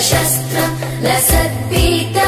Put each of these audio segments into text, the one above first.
गदाचक्रशस्त्रं लसत्पीतवस्त्रं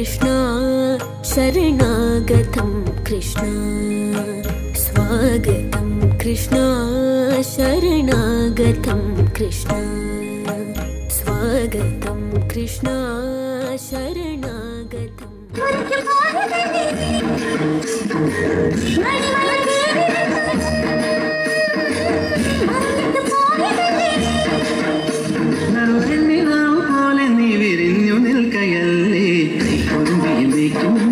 कृष्णा शरणागतं कृष्णा। स्वागतं कृष्ण शरणागतं कृष्ण। स्वागतं कृष्ण शरणागतं। Gracias.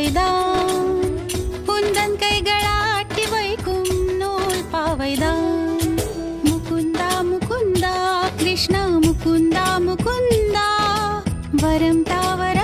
ा पुन् कैगा वैकु नूल् पावद। मुकुन्द मुकुन्द कृष्ण मुकुन्द मुकुन्द वरं तावर